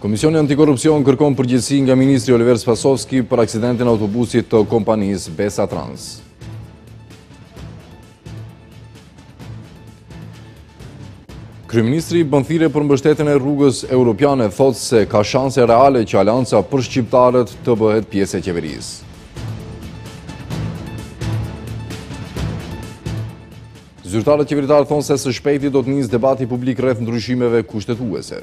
Komisioni Antikorrupsion kërkon përgjegjësi nga ministri Oliver Spasovski për aksidentin e autobusit të kompanisë Besa Trans. Kryeministri bën thirrje për mbështetjen e rrugës europiane, thotë se ka shanse reale që Aleanca për Shqiptarët të bëhet pjesë e qeverisë. Zyrtarët qeveritarë thonë se së shpejti do të nisë debati publik rreth ndryshimeve kushtetuese.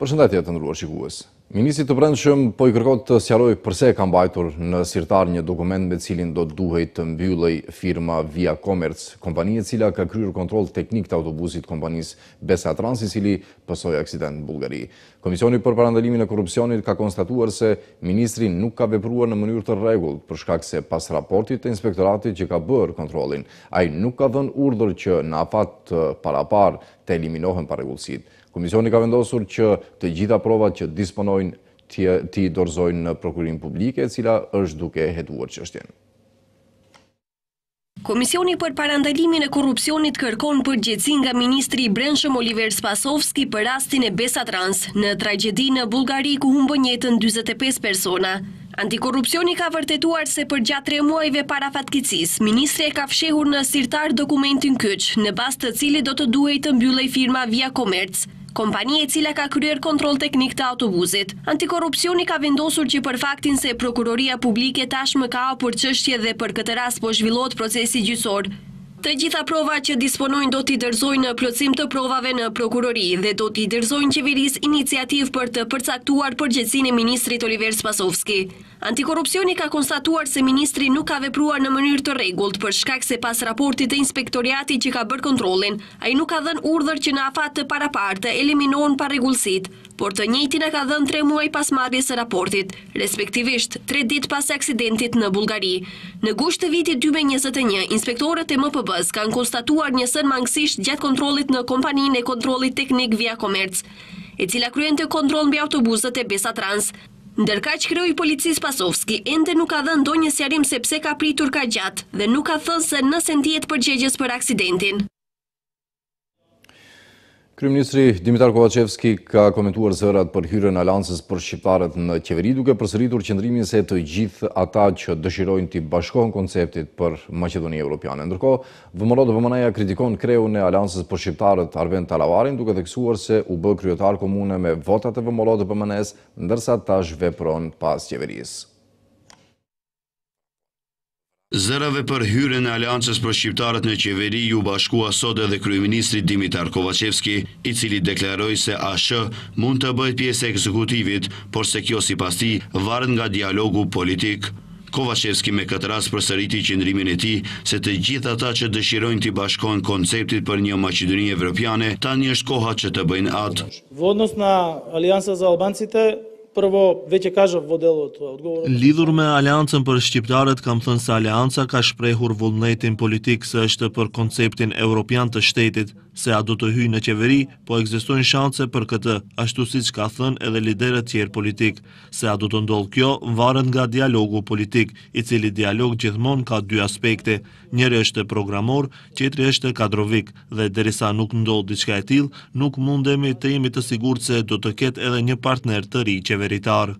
Përshëndetje të nderuar shikues. Ministrit të Brendshëm po i kërkohet të sqarojë përse e ka mbajtur në sirtar një dokument me të cilin do të duhej të mbyllej firma Via Komerc, kompani e cila ka kryer kontroll teknik të autobusit të kompanisë Besa Trans, i cili pësoi aksident në Bullgari. Komisioni për Parandalimin e Korrupsionit ka konstatuar se ministri nuk ka vepruar në mënyrë të rregullt, për shkak se pas raportit të inspektoratit që ka bërë kontrollin, ai nuk ka dhënë urdhër që në afat të paraparë të eliminohen parregullsitë. Komisioni ka vendosur që të gjitha provat që disponojnë t'i dorëzojnë në Prokurorinë Publike, e cila është duke hetuar çështjen. Komisioni për Parandalimin e Korrupsionit kërkon përgjegjësi nga ministri i Brendshëm Oliver Spasovski për rastin e Besa Trans, në tragjedinë në Bullgari ku humbën jetën dyzet e pesë persona. Antikorrupsioni ka vërtetuar se përgjatë tre muajve para fatkeqësisë, ministri e ka fshehur në sirtar dokumentin kyç, në bazë të cilit do të duhej të mbyllej firma Via Komerc, kompani e cila ka kryer kontroll teknik të autobusit. Antikorrupsioni ka vendosur që për faktin se Prokuroria Publike tashmë ka hapur çështje dhe për këtë rast po zhvillohet procesi gjyqësor, Të gjitha provat që disponojnë do t'i dorëzojnë në plotësim të provave në Prokurori dhe do t'i dorëzojnë Qeverisë iniciativë për të përcaktuar përgjegjësinë e ministrit Oliver Spasovski. Antikorrupsioni ka konstatuar se ministri nuk ka vepruar në mënyrë të rregullt për shkak se pas raportit të Inspektoratit që ka bërë kontrollin, ai nuk ka dhënë urdhër që në afat të paraparë të eliminohen parregullsitë. Por të njëjtin e ka dhënë tre muaj pas marrjes së raportit, respektivisht, tre ditë pas aksidentit në Bullgari. Në gusht të vitit dy mijë e njëzet e një, inspektorët e MPB-së kanë konstatuar një sërë mangësish gjatë kontrollit në kompaninë e Kontrollit Teknik Via Komerc, e cila kryente kontroll mbi autobusët e Besa Trans. Ndërkaq, kreu i policisë Spasovski ende nuk ka dhënë ndonjë sqarim se pse ka pritur kaq gjatë dhe nuk ka thënë se nëse ndihet përgjegjës për aksidentin. Kryeministri Dimitar Kovaçevski ka komentuar zërat për hyrjen e Aleancës për shqiptarët në qeveri duke përsëritur qëndrimin se të gjithë ata që dëshirojnë t'i bashkohen konceptit për Maqedoni Evropiane. Ndërkohë, VMRO-DPMNE-ja kritikon kreun e Aleancës për shqiptarët Arben Taravarin duke theksuar se u bë kryetar komune me votat e VMRO-DPMNE-së, ndërsa tash vrapon pas qeverisë. Zërave për hyrjen e Aleancës për Shqiptarët në Qeveri iu bashkua sot edhe kryeministri Dimitar Kovaçevski, i cili deklaroi se ASH mund të bëhet pjesë e ekzekutivit, por se kjo sipas tij varet nga dialogu politik. Kovaçevski me këtë rast përsëriti qëndrimin e tij se të gjithë ata që dëshirojnë t'i bashkohen konceptit për një Maqedoni Evropiane tani është koha që ta bëjnë atë. Vo odnos na Aliansa za Albancite Prvo, veqe kazhë vodelot të odgovorë. Lidhur me aleancën për shqiptarët, kam thënë se aleanca ka shprehur vullnetin politik se është për konceptin europian të shtetit, se a do të hyjë në qeveri, po ekzistojnë shanse për këtë, ashtu siç kanë thënë edhe liderët tjerë politikë. Se a do të ndodhë kjo, varet nga dialogu politik, i cili dialog gjithmonë ka dy aspekte, Njëri është programor, tjetri është kadrovik dhe derisa nuk ndodh diçka e tillë, nuk mundemi të jemi të sigurt se do të ketë edhe një partner të ri qeveritar.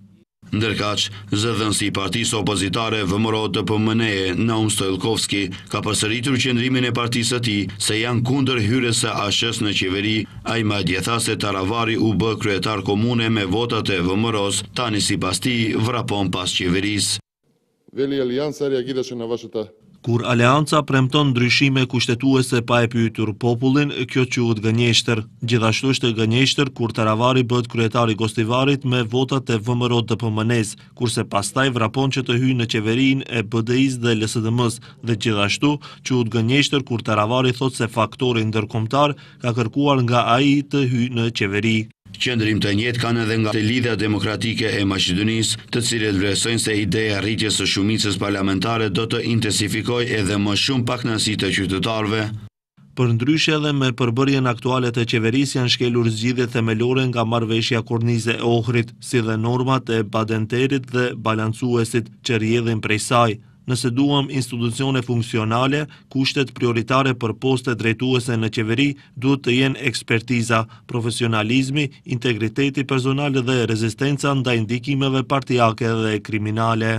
Ndërkaq, zëdhënësi i partisë opozitare VMRO-DPMNE, Naum Stoilkovski, ka përsëritur qëndrimin e partisë së tij se janë kundër hyrjes së ASH-së në qeveri. Ai madje tha se Taravari u bë kryetar komune me votat e VMRO-së, tani sipas tij vrapon pas qeverisë. Dali Alijansa reagirë që në vashëta. Kur Aleanca premton ndryshime kushtetuese pa e pyetur popullin, kjo quhet gënjeshtër. Gjithashtu është gënjeshtër kur Taravari bëhet kryetar i Gostivarit me votat e VMRO-DPMNE-së, kurse pastaj vrapon që të hyjë në qeverinë e BDI-së dhe LSDM-së dhe gjithashtu quhet gënjeshtër kur Taravari thotë se faktori ndërkombëtar ka kërkuar nga ai të hyjë në qeveri. Qëndrim të njëjtë kanë edhe nga Lidhja Demokratike e Maqedonisë, të cilët vlerësojnë se ideja e rritjes së shumicës parlamentare do të intensifikojë edhe më shumë pakënaqësitë e qytetarëve. Përndryshe edhe me përbërjen aktuale të qeverisë janë shkelur zgjidhje themelore nga Marrëveshja Kornize e Ohrit, si dhe normat e Badenterit dhe Balancuesit, që rrjedhin prej saj. Nëse duam institucione funksionale, kushtet prioritare për poste drejtuese në qeveri duhet të jenë ekspertiza, profesionalizmi, integriteti personal dhe rezistenca ndaj ndikimeve partiake dhe kriminale.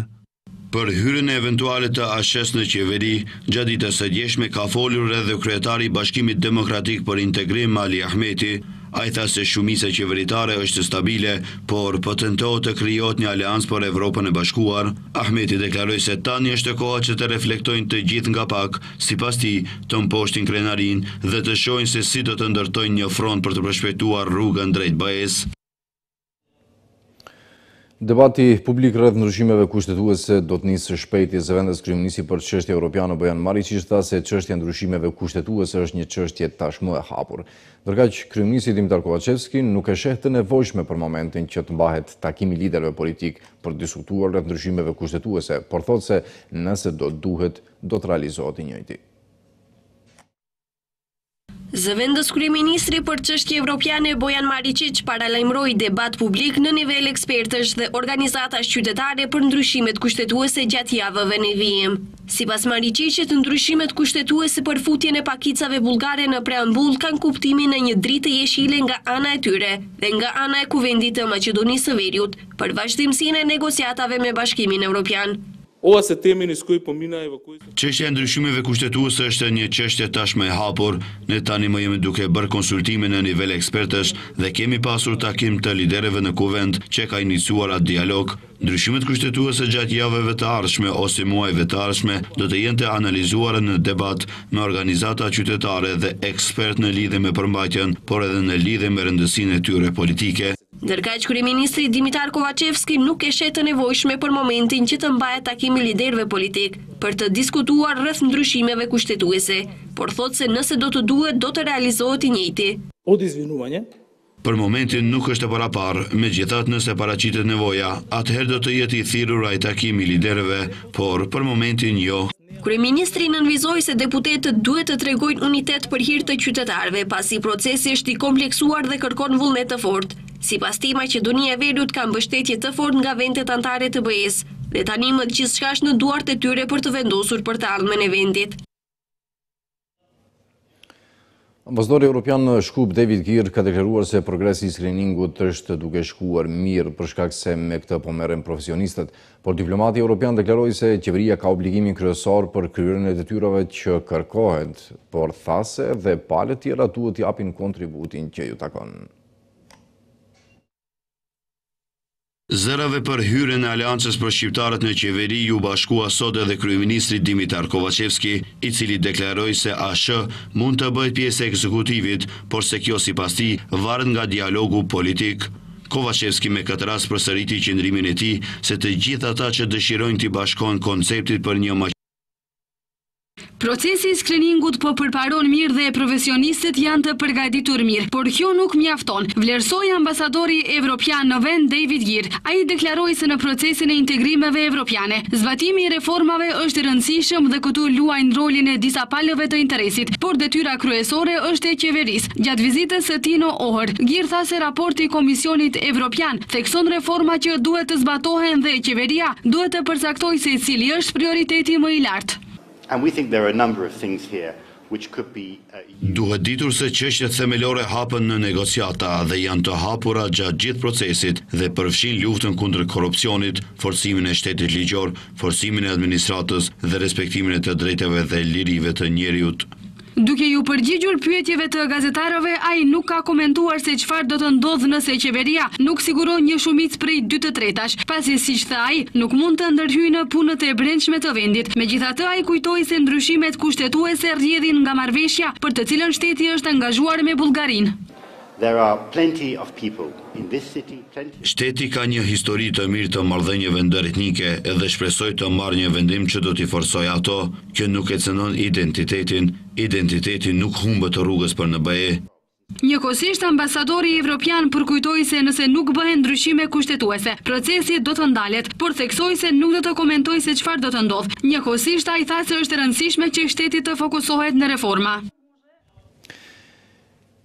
Për hyrjen eventuale të ASH-së në qeveri, gjatë ditës së djeshme ka folur edhe kryetari i Bashkimit Demokratik për Integrim, Ali Ahmeti. Ai tha se shumica qeveritare është stabile, por po tentohet të krijohet një aleancë për Evropën e Bashkuar. Ahmeti deklaroi se tani është koha që të reflektojnë të gjithë nga pak, sipas tij, të mposhtin krenarinë dhe të shohin se si do të ndërtojnë një front për të përshpejtuar rrugën drejt BE-së. Debati publik rreth ndryshimeve kushtetuese do të nisë shpejti. Zëvendëskryeministri për çështje europiane Bojan Mariçiç tha se çështja e ndryshimeve kushtetuese është një çështje tashmë e hapur. Ndërkaq kryeministri Dimitar Kovaçevski nuk e sheh të nevojshme për momentin që të mbahet takimi i liderëve politikë për të diskutuar rreth ndryshimeve kushtetuese, por thotë se nëse do duhet, do të realizohet i njëjti. Zëvendëskryeministri për Çështje Evropiane Bojan Mariçiç paralajmëroi debat publik në nivel ekspertësh dhe organizatash qytetare për ndryshimet kushtetuese gjatë javëve në vijim. Sipas Mariçiçit, ndryshimet kushtetuese për futjen e pakicave bullgare në preambullë kanë kuptimin e një drite jeshile nga ana e tyre dhe nga ana e Kuvendit të Maqedonisë së Veriut për vazhdimësinë e negociatave me Bashkimin Evropian. Oa se temi ni skoi po mina evakuoi se. Çështja e ndryshimeve kushtetuese është një çështje tashmë e hapur. Ne tani më jemi duke bërë konsultime në nivel ekspertësh dhe kemi pasur takim të liderëve në Kuvend që ka iniciuar atë dialog. Ndryshimet kushtetuese gjatë javëve të ardhshme ose muajve të ardhshme do të jenë të analizuara në debat me organizata qytetare dhe ekspertë në lidhje me përmbajtjen, por edhe në lidhje me rëndësinë e tyre politike. Ndërkaq kryeministri Dimitar Kovaçevski nuk e sheh të nevojshme për momentin që të mbahet takim i liderëve politikë për të diskutuar rreth ndryshimeve kushtetuese, por thotë se nëse do të duhet do të realizohet i njëjti. Për momentin nuk është e paraparë, megjithatë nëse paraqitet nevoja, atëherë do të jetë i thirrur ai takim i liderëve, por për momentin jo. Kryeministri nënvizoi se deputetët duhet të tregojnë unitet për hir të qytetarëve, pasi procesi është i kompleksuar dhe kërkon vullnet të fortë. Sipas tij, Maqedonia e Veriut ka mbështetje të fortë nga vendet anëtare të BE-së dhe tanimë gjithçka është në duart e tyre për të vendosur për të ardhmen e vendit. Ambasadori Europian në Shkup, Dejvid Gir, ka deklaruar se progresi i skriningut është duke shkuar mirë për shkak se me këtë po merren profesionistët, por diplomati Europian deklaroi se qeveria ka obligimin kryesor për kryerjen e detyrave që kërkohet, por tha se edhe palët tjera duhet t'japin kontributin që ju takon. Zërave për hyrjen e Aleancës për Shqiptarët në Qeveri iu bashkua sot edhe kryeministri Dimitar Kovaçevski, i cili deklaroi se ASh mund të bëhet pjesë e ekzekutivit, por se kjo sipas tij varet nga dialogu politik. Kovaçevski me këtë rast përsëriti qëndrimin e tij se të gjithë ata që dëshirojnë t'i bashkohen konceptit për një Procesi i skriningut po përparon mirë dhe profesionistët janë të përgatitur mirë, por kjo nuk mjafton, vlerësoi ambasadori evropian në vend Dejvid Gir. Ai deklaroi se në procesin e integrimeve evropiane, zbatimi i reformave është i rëndësishëm dhe këtu luajnë rolin e disa palëve të interesit, por detyra kryesore është e qeverisë. Gjatë vizitës së tij në Ohër, Gir tha se raporti i Komisionit Evropian, thekson reforma që duhet të zbatohen dhe qeveria duhet të përcaktojë se cili është prioriteti më i lartë. Duhet ditur se çështjet themelore hapen në negociata dhe janë të hapura gjatë gjithë procesit dhe përfshijnë luftën kundër korrupsionit, forcimin e shtetit ligjor, forcimin e administratës dhe respektimin e të drejtave dhe lirive të njeriut. Duke iu përgjigjur pyetjeve të gazetarëve, ai nuk ka komentuar se çfarë do të ndodhë nëse Qeveria nuk siguron një shumicë prej dy të tretash, pasi siç tha ai, nuk mund të ndërhyjë në punët e brendshme të vendit. Megjithatë, ai kujtoi se ndryshimet kushtetuese rrjedhin nga marrëveshja për të cilën shteti është angazhuar me Bullgarinë. There are plenty of people in this city, plenty. Shteti ka një histori të mirë të marrëdhënieve ndëretnike dhe shpresoj të marrë një vendim që do t'i forcojë ato. Kjo nuk e cenon identitetin. Identiteti nuk humbet rrugës për në BE. Njëkohësisht, ambasadori evropian përkujtoi se nëse nuk bëhen ndryshime kushtetuese, procesi do të ndalet, por theksoi se nuk do të komentojë se çfarë do të ndodhë. Njëkohësisht, ai tha se është e rëndësishme që shteti të fokusohet në reforma.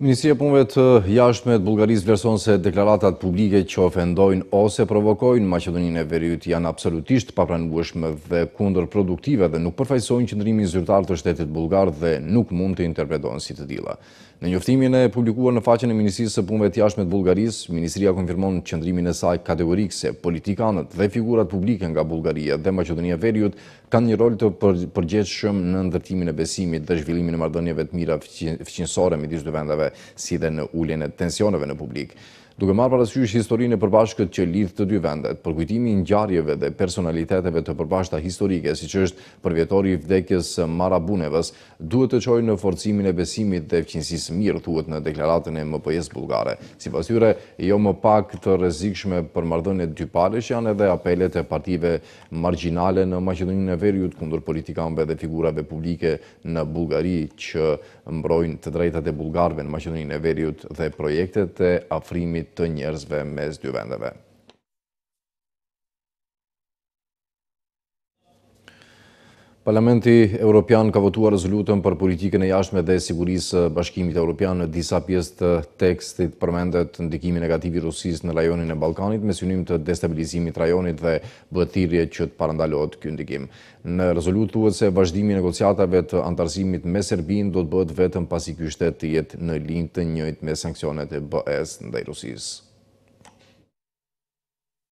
Ministria e Punëve të Jashtme të Bullgarisë vlerëson se deklaratat publike që ofendojnë ose provokojnë Maqedoninë e Veriut janë absolutisht të papranueshme dhe kundërproduktive dhe nuk përfaqësojnë qëndrimin zyrtar të shtetit bullgar dhe nuk mund të interpretohen si të tilla. Në njoftimin e publikuar në faqen e Ministrisë së Punëve të Jashtme të Bullgarisë, ministria konfirmon qëndrimin e saj kategorik se politikanët dhe figurat publike nga Bullgaria dhe Maqedonia e Veriut kanë një rol të përgjegjshëm në ndërtimin e besimit dhe zhvillimin e marrëdhënieve të mira fqinjësore midis dy vendeve, si dhe në uljen e tensioneve në publik. Duke marrë parasysh historinë e përbashkët që lidh të dy vendet, përkujtimi i ngjarjeve dhe personaliteteve të përbashkëta historike, siç është përvjetori i vdekjes së Mara Bunevës, duhet të çojë në forcimin e besimit dhe fqinjësisë së mirë, thuhet në deklaratën e MPJ-së bullgare. Sipas tyre, jo më pak të rrezikshme për marrëdhëniet dypalëshe janë edhe apelet e partive margjinale në Maqedoninë e Veriut kundër politikanëve dhe figurave publike në Bullgari që mbrojnë të drejtat e bullgarëve në Maqedoninë e Veriut dhe projektet e afrimit të njerëzve mes dy vendeve. Parlamenti Europian ka votuar rezolutën për politikën e jashtme dhe sigurisë së Bashkimit Europian në disa pjesë të tekstit përmendet ndikimi negativ i Rusisë në rajonin e Ballkanit me synim të destabilizimit të rajonit dhe bëhet thirrje që të parandalohet ky ndikim. Në rezolutë thuhet se vazhdimi i negociatave të anëtarësimit me Serbinë do të bëhet vetëm pasi ky shtet të jetë në linjë të njëjtë me sanksionet e BE-së ndaj Rusisë.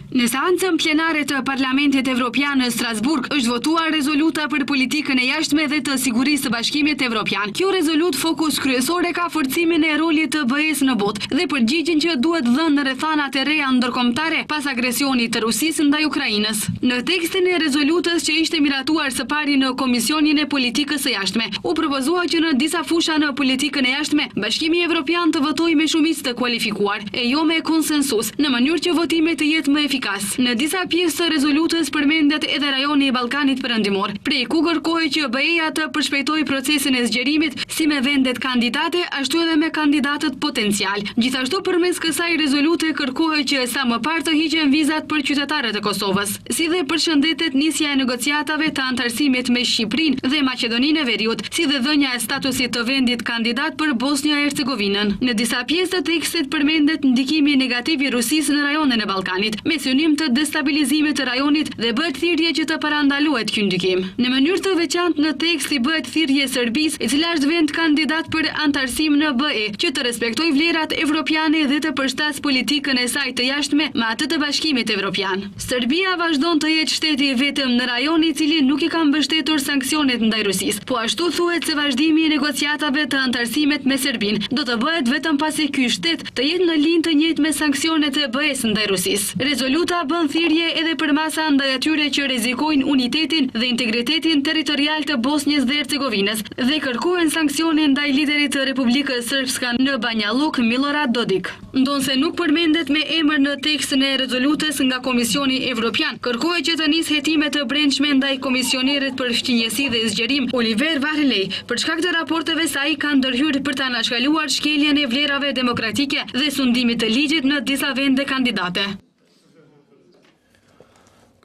Në seancën plenare të Parlamentit Evropian në Strasburg është votuar rezoluta për politikën e jashtme dhe të sigurisë së Bashkimit Evropian. Kjo rezolutë fokus kryesor e ka forcimin e rolit të BE-së në botë dhe përgjigjen që duhet dhënë në rrethanat e reja ndërkombëtare pas agresionit të Rusisë ndaj Ukrainës. Në tekstin e rezolutës që ishte miratuar së pari në Komisionin e Politikës së Jashtme, u propozua që në disa fusha në politikën e jashtme, Bashkimi Evropian të votojë me shumicë të kualifikuar. e jo me konsensus, në mënyrë që votimi të jetë më efikas. Në disa pjesë të rezolutës përmendet edhe rajoni i Ballkanit Perëndimor, prej ku kërkohet që BE-ja të përshpejtojë procesin e zgjerimit si me vendet kandidate ashtu edhe me kandidatët potencialë. Gjithashtu përmes kësaj rezolute kërkohet që sa më parë të hiqen vizat për qytetarët e Kosovës. si dhe përshëndetet nisja e negociatave të anëtarësimit me Shqipërinë dhe Maqedoninë e Veriut, si dhe dhënia e statusit të vendit kandidat për Bosnjë e Hercegovinën. Në disa pjesë të tekstit përmendet ndikimi negativ i Rusisë në rajonin e Ballkanit, me synim të destabilizimit të rajonit dhe bëhet thirrje që të parandalohet ky ndikim. Në mënyrë të veçantë në tekst i bëhet thirrje Serbisë, e cila është vend kandidat për anëtarësim në BE, që të respektojë vlerat evropiane dhe të përshtasë politikën e saj të jashtme me atë të Bashkimit Evropian. Serbia vazhdon të jetë shteti i vetëm në rajon i cili nuk i ka mbështetur sanksionet ndaj Rusisë. Po ashtu thuhet se vazhdimi i negociatave të anëtarësimit me Serbinë do të bëhet vetëm pasi ky shtet të jetë në linjë të njëjtë me sanksionet e BE-së ndaj Rusisë. Rezoluta bën thirrje edhe për masa ndaj atyre që rrezikojnë unitetin dhe integritetin territorial të Bosnjës dhe Hercegovinës dhe kërkohen sanksione ndaj liderit të Republikës Srpska në Banjalluk, Milorad Dodik. Ndonëse nuk përmendet me emër në tekstin e rezolutës nga Komisioni Evropian, kërkohet që të nisë hetime të brendshme ndaj Komisionerit për Fqinjësi dhe Zgjerim, Oliver Varhelyi, për shkak të raporteve se ai ka ndërhyrë për të anashkaluar shkeljen e vlerave demokratike dhe sundimit të ligjit në disa vende kandidate.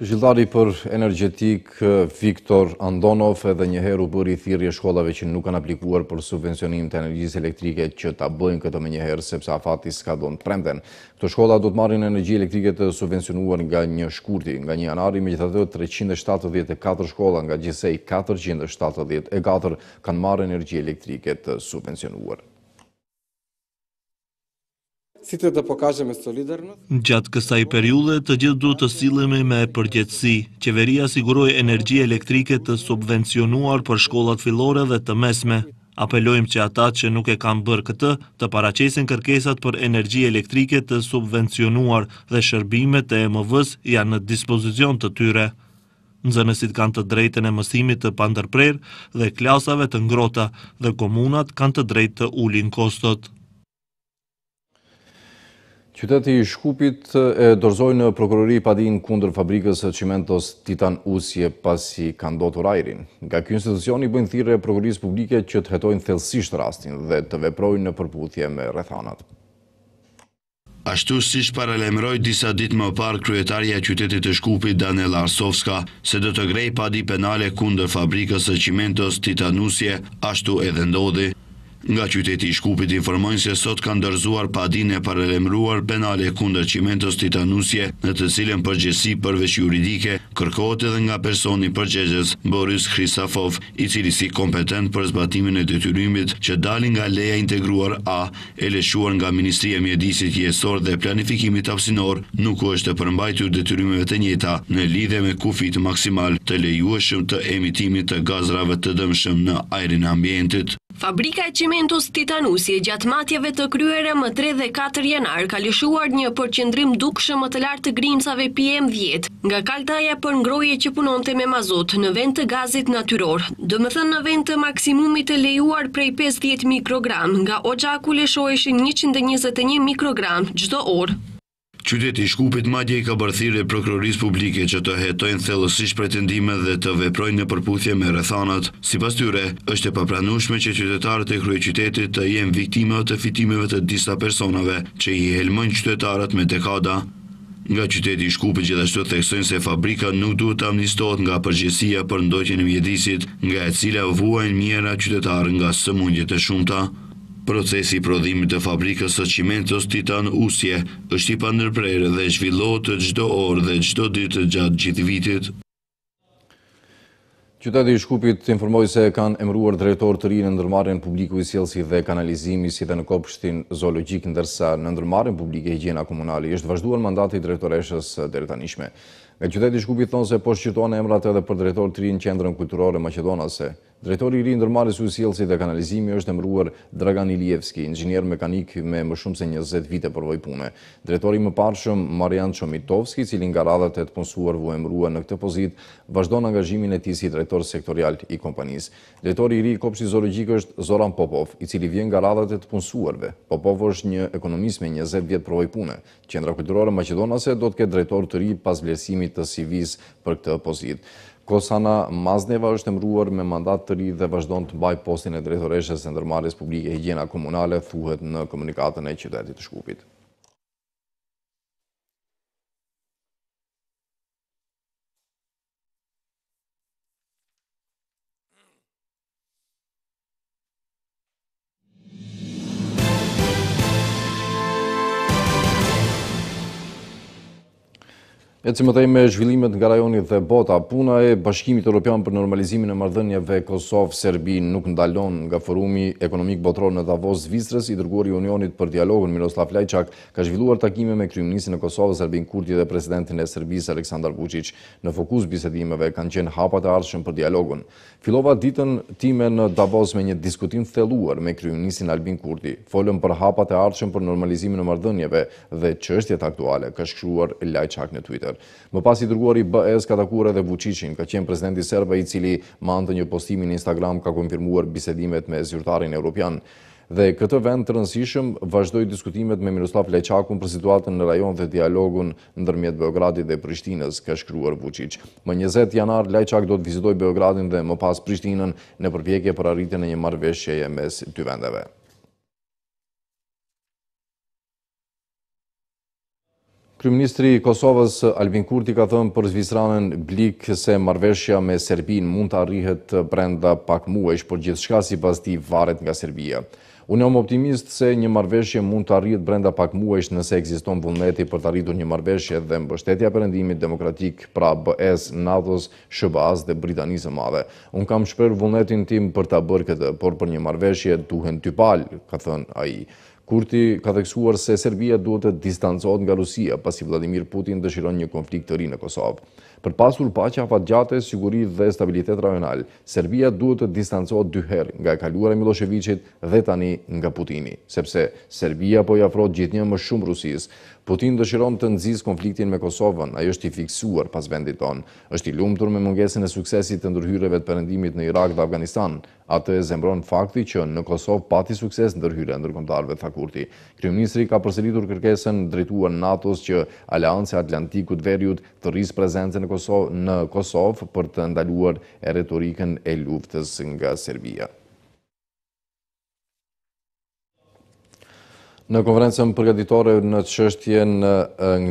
Këshilltari për Energjetikë Viktor Andonov edhe një herë u bëri thirrje shkollave që nuk kanë aplikuar për subvencionim të energjisë elektrike që ta bëjnë këtë menjëherë sepse afati skadon të premten. Këto shkolla do të marrin energji elektrike të subvencionuar nga një shkurti, nga një janari, megjithatë 374 shkolla nga gjithsej 474 kanë marrë energji elektrike të subvencionuar. Gjatë kësaj periudhe, të gjithë duhet të sillemi me përgjegjësi. Qeveria siguroi energji elektrike të subvencionuar për shkollat fillore dhe të mesme. Apelojmë që ata që nuk e kanë bërë këtë, të paraqesin kërkesat për energji elektrike të subvencionuar dhe shërbimet e EMV-së janë në dispozicion të tyre. Nxënësit kanë të drejtën e mësimit të pandërprerë dhe klasave të ngrohta dhe komunat kanë të drejtë të ulin kostot. Qyteti i Shkupit e dorëzoi në prokurori padinë kundër fabrikës së çimentos Titan Usje pasi ka ndotur ajrin. Nga ky institucion i bëjnë thirrje prokurorisë publike që të hetojnë thellësisht rastin dhe të veprojnë në përputhje me rrethanat. Ashtu siç paralajmëroi disa ditë më parë kryetarja e qytetit të Shkupit Danela Arsovska se do të ngrejë padi penale kundër fabrikës së çimentos Titan Usje, ashtu edhe ndodhi. Nga qyteti i Shkupit informojnë se sot kanë dorëzuar padinë e paralajmëruar penale kundër Çimentos Titan Usje, në të cilën përgjegjësi përveç juridike, kërkohet edhe nga personi përgjegjës, Boris Hrisafov, i cili si kompetent për zbatimin e detyrimit që dalin nga Leja e Integruar A, e lëshuar nga Ministria e Mjedisit Jetësor dhe Planifikimit Hapësinor, nuk u është përmbajtur detyrimeve të njëjta në lidhje me kufijtë maksimalë të lejueshëm të emitimit të gazrave të dëmshëm në ajrin e ambientit. Fabrika e çimentos Titan Usje gjatë matjeve të kryera më tre dhe katër janar ka lëshuar një përqendrim dukshëm më të lartë të grimcave PM dhjetë nga kaldaja për ngrohje që punonte me mazut në vend të gazit natyror, domethënë në vend të maksimumit të lejuar prej pesëdhjetë mikrogramë, nga oxhaku lëshoheshin njëqind e njëzet e një mikrogramë çdo orë. Qyteti i Shkupit madje i ka bërë thirrje Prokurorisë Publike që të hetojnë thellësisht pretendimet dhe të veprojnë në përputhje me rrethanat. Sipas tyre, është e papranueshme që qytetarët e kryeqytetit të jenë viktima të fitimeve të disa personave që i helmojnë qytetarët me dekada. Nga qyteti i Shkupit gjithashtu theksojnë se fabrika nuk duhet të amnistohet nga përgjegjësia për ndotjen e mjedisit, nga e cila vuajnë mijëra qytetarë nga sëmundjet e shumta. Procesi i prodhimit të fabrikës së çimentos Titan Usje është i pandërprerë dhe zhvillohet çdo orë dhe çdo ditë gjatë gjithë vitit. Qyteti i Shkupit informoi se kanë emëruar drejtor të ri në ndërmarrjen publike Ujësjellësi dhe kanalizimi si dhe në kopshtin zoologjik, ndërsa në ndërmarrjen publike higjiena komunale i është vazhduar mandati drejtoreshës deritanishme. Nga qyteti i Shkupit thonë se po shqyrtohen emrat edhe për drejtor të ri në Qendrën Kulturore Maqedonase, Drejtori i ri i Ndërmarrjes Ujësjellësi dhe Kanalizimi është emëruar Dragan Ilievski, inxhinier mekanik me më shumë se njëzet vite përvojë pune. Drejtori i mëparshëm, Marian Çomitovski, i cili nga radhët e të punësuarve u emërua në këtë pozitë, vazhdon angazhimin e tij si drejtor sektorial i kompanisë. Drejtori i ri i Kopshtit Zoologjik është Zoran Popov, i cili vjen nga radhët e të punësuarve. Popov është një ekonomist me njëzet vjet përvojë pune, Qendra Kulturore Maqedonase do të ketë drejtor të ri pas vlerësimit të CV-së për këtë pozitë. Kosana Mazneva është emëruar me mandat të ri dhe vazhdon të mbajë postin e drejtoreshës së ndërmarrjes publike Higjiena Komunale, thuhet në komunikatën e qytetit të Shkupit. Ecim më tej me zhvillimet nga rajoni dhe bota, puna e Bashkimit Europian për normalizimin e marrëdhënieve Kosovë-Serbi nuk ndalon nga forumi ekonomik botëror në Davos Zvicrës, i dërguari i unionit për dialogun Miroslav Lajçak ka zhvilluar takime me kryeministrin e Kosovës, Albin Kurti dhe presidentin e Serbisë, Aleksandar Vuçiç. Në fokus bisedimeve kanë qenë hapat e ardhshëm për dialogun. Fillova ditën time në Davos me një diskutim të thelluar me kryeministrin Albin Kurti. Folëm për hapat e ardhshëm për normalizimin e marrëdhënieve dhe çështjet aktuale, ka shkruar Lajçak në Twitter. Më pas i dërguari i BE-së ka takuar edhe Vuçiçin, ka qenë presidenti serb ai i cili me anë të një postimi në Instagram ka konfirmuar bisedimet me zyrtarin europian. Dhe këtë vend të rëndësishëm vazhdoj diskutimet me Miroslav Lajçakun për situatën në rajon dhe dialogun ndërmjet Beogradit dhe Prishtinës, ka shkruar Vuçiç. Më njëzet janar, Lajçak do të vizitojë Beogradin dhe më pas Prishtinën në përpjekje për arritjen e një marrëveshjeje mes dy vendeve. Kryeministri i Kosovës, Albin Kurti, ka thënë për zviceranen Blik se marrëveshja me Serbinë mund të arrihet brenda pak muajsh, por gjithçka sipas tij varet nga Serbia. Unë jam optimist se një marrëveshje mund të arrihet brenda pak muajsh nëse ekziston vullneti për të arritur një marrëveshje dhe mbështetja e Perëndimit demokratik, pra BE-së, NATO-s, SHBA-së dhe Britanisë së Madhe. Unë kam shprehur vullnetin tim për ta bërë këtë, por për një marrëveshje duhen dy palë, ka thënë ai. Kurti ka theksuar se Serbia duhet të distancohet nga Rusia, pasi Vladimir Putin dëshiron një konflikt të ri në Kosovë. Për pasur paqe afatgjate, siguri dhe stabilitet rajonal, Serbia duhet të distancohet dy herë nga e kaluara e Milosheviçit dhe tani nga Putini, sepse Serbia po i afrohet gjithnjë e më shumë Rusisë. Putin dëshiron të nxisë konfliktin me Kosovën, ai është i fiksuar pas vendit tonë. Është i lumtur me mungesën e suksesit të ndërhyrjeve të Perëndimit në Irak dhe Afganistan. Atë e zemëron fakti që në Kosovë pati sukses ndërhyrja e ndërkombëtarëve, tha Kurti. Kryeministri ka përsëritur kërkesën drejtuar NATO-s që Aleanca e Atlantikut Veriut të rrisë prezencën në Kosovë për të ndaluar retorikën e luftës nga Serbia. Në konferencën përgatitore në çështjen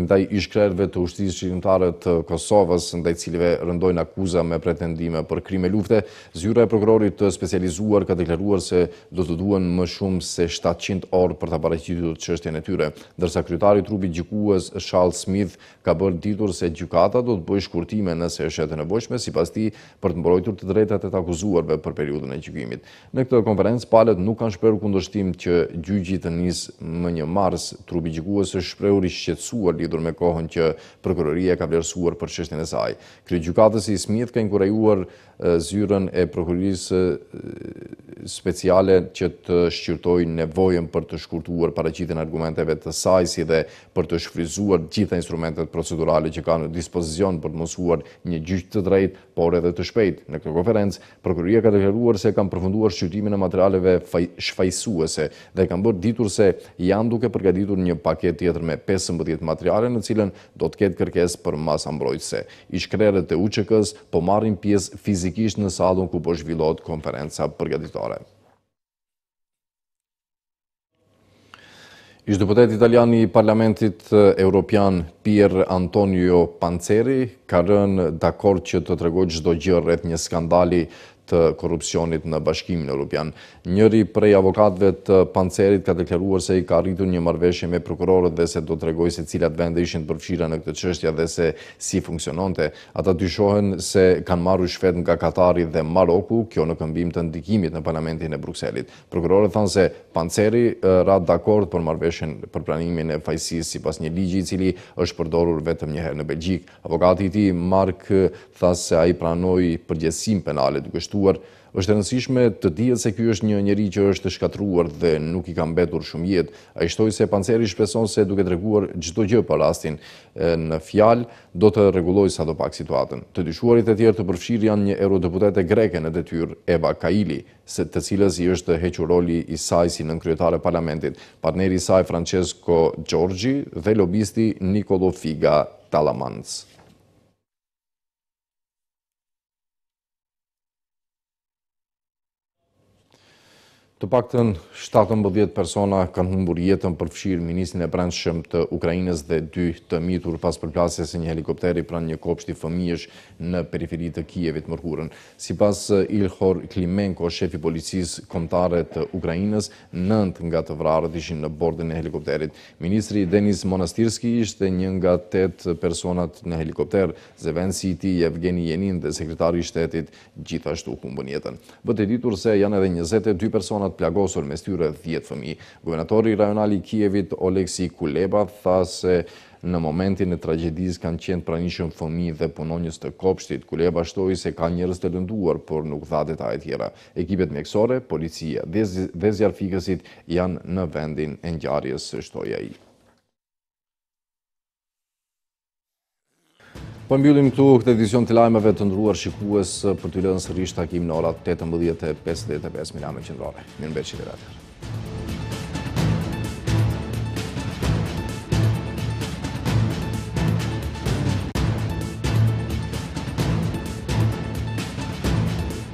ndaj ish-krerëve të ushtrisë çlirimtare të Kosovës, ndaj cilëve rëndojnë akuza me pretendime për krime lufte, zyra e prokurorit të specializuar ka deklaruar se do të duhen më shumë se 700 orë për ta paraqitur çështjen e tyre, ndërsa kryetari i trupit gjykues Charles Smith ka bërë të ditur se gjykata do të bëjë shkurtime nëse është e nevojshme, sipas tij, për të mbrojtur të drejtat e të akuzuarve për periudhën e gjykimit. Në këtë konferencë, palët nuk kanë shprehur kundërshtim që gjyqi të nisë më një mars. Trupi gjykues është shprehur i shqetësuar lidhur me kohën që prokuroria e ka vlerësuar për çështjen e saj. Kryegjykatësi Smith ka inkurajuar zyrën e Prokurorisë Speciale që të shqyrtojë nevojën për të shkurtuar paraqitjen e argumenteve të saj si dhe për të shfrytëzuar të gjitha instrumentet procedurale që ka në dispozicion për të mundësuar një gjyq të drejtë, por edhe të shpejtë. Në këtë konferencë, Prokuroria ka deklaruar se kanë përfunduar shqyrtimin e materialeve shfajësuese dhe kanë bërë të ditur se janë duke përgatitur një paketë tjetër me pesëmbëdhjetë materiale në të cilën do të ketë kërkesë për masa mbrojtëse. Ish-krerët e UÇK-së po marrin pjesë fizikisht në sallën ku po zhvillohet konferenca përgatitore. Ish-deputeti italian i Parlamentit Europian, Pier Antonio Panzeri, ka rënë dakord që të tregojë çdo gjë rreth një skandali të korrupsionit në Bashkimin Europian. Njëri prej avokatëve të Panzerit ka deklaruar se ai ka arritur një marrëveshje me prokurorët dhe se do të tregojë se cilat vende ishin të përfshira në këtë çështje dhe se si funksiononte. Ata dyshohen se kanë marrë ryshfet nga Katari dhe Maroku, kjo në këmbim të ndikimit në Parlamentin e Brukselit. Prokurorët thanë se Panzeri ra dakord për marrëveshjen për pranimin e fajësisë sipas një ligji i cili është përdorur vetëm një herë në Belgjikë. Avokati i tij, Mark, tha se ai pranoi përgjegjësinë penale, duke shtuar, Është e rëndësishme të dihet se ky është një njeri që është shkatërruar dhe nuk i ka mbetur shumë jetë. Ai shtoi se Panzeri shpreson se duke treguar çdo gjë për rastin në fjalë, do të rregullojë sadopak situatën. Të dyshuarit e tjerë të përfshirë janë një eurodeputete greke në detyrë, Eva Kaili, së cilës i është hequr roli i saj si nënkryetare e Parlamentit, partneri i saj Francesco Giorgi dhe lobisti Niccolò Figa Talamanca. Të paktën shtatëmbëdhjetë persona kanë humbur jetën përfshirë ministrin e Brendshëm të Ukrainës dhe dy të mitur pas përplasjes së një helikopteri pranë një kopshti fëmijësh në periferi të Kievit të mërkurën. Sipas Ihor Klimenko, shefi i policisë kombëtare të Ukrainës, nëntë nga të vrarët ishin në bordin e helikopterit. Ministri Denis Monastirski ishte një nga tetë personat në helikopter. Zëvendësi i tij Jevgeni Jenin dhe sekretari i shtetit gjithashtu humbën jetën. Bëhet e ditur se janë edhe njëzet e dy persona të plagosur, mes tyre dhjetë fëmijë. Guvernatori rajonal i Kievit, Oleksiy Kuleba, tha se Në momentin e tragjedisë kanë qenë pranishëm fëmijë dhe punonjës të kopshtit. Kuleba shtoi se ka njerëz të lënduar, por nuk dha detaje të tjera. Ekipet mjekësore, policia dhe zjarrfikësit janë në vendin e ngjarjes, shtoi ai. Po e mbyllim këtu këtë edicion të lajmeve të nderuar shikues për të lënë sërish takim në ora 18.55 minuta me qendrore. Mirëmbetshi deri atëherë.